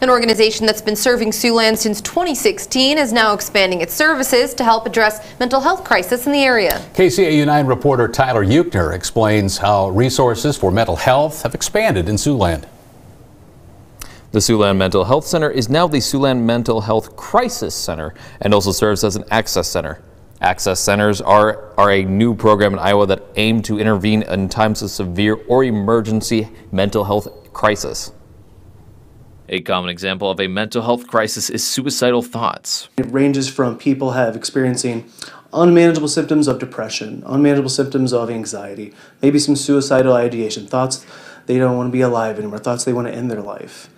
An organization that's been serving Siouxland since 2016 is now expanding its services to help address mental health crisis in the area. KCAU 9 reporter Tyler Euchner explains how resources for mental health have expanded in Siouxland. The Siouxland Mental Health Center is now the Siouxland Mental Health Crisis Center and also serves as an access center. Access centers are, are a new program in Iowa that aim to intervene in times of severe or emergency mental health crisis. A common example of a mental health crisis is suicidal thoughts. It ranges from people have experiencing unmanageable symptoms of depression, unmanageable symptoms of anxiety, maybe some suicidal ideation, thoughts they don't want to be alive anymore, thoughts they want to end their life.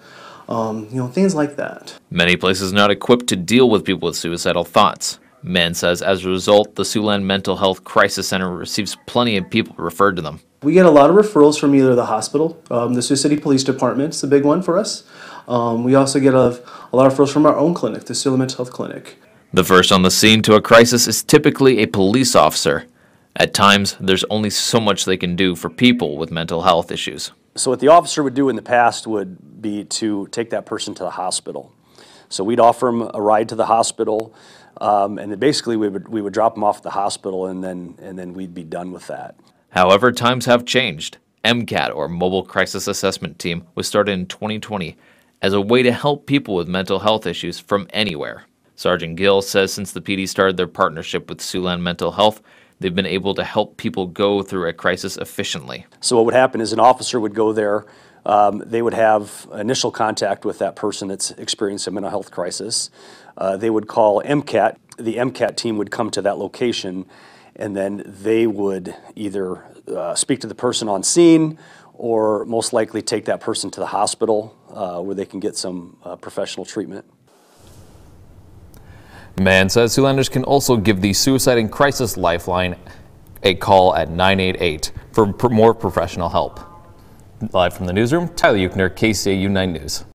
Um, you know, things like that. Many places not equipped to deal with people with suicidal thoughts. Mann says as a result, the Siouxland Mental Health Crisis Center receives plenty of people referred to them. We get a lot of referrals from either the hospital, um, the Sioux City Police Department is a big one for us. Um, we also get a, a lot of referrals from our own clinic, the Siouxland Mental Health Clinic. The first on the scene to a crisis is typically a police officer. At times, there's only so much they can do for people with mental health issues. So what the officer would do in the past would be to take that person to the hospital. So we'd offer them a ride to the hospital, um, and then basically we would we would drop them off at the hospital, and then and then we'd be done with that. However, times have changed. MCAT, or Mobile Crisis Assessment Team, was started in 2020 as a way to help people with mental health issues from anywhere. Sergeant Gill says since the PD started their partnership with Siouxland Mental Health, they've been able to help people go through a crisis efficiently. So what would happen is an officer would go there, um, they would have initial contact with that person that's experiencing a mental health crisis. Uh, they would call MCAT, the MCAT team would come to that location and then they would either uh, speak to the person on scene or most likely take that person to the hospital uh, where they can get some uh, professional treatment. Mann says Siouxlanders can also give the Suicide and Crisis Lifeline a call at 988 for more professional help. Live from the newsroom, Tyler Euchner, KCAU 9 News.